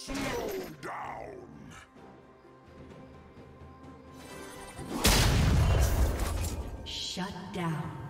Slow down! Shut down.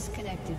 disconnected.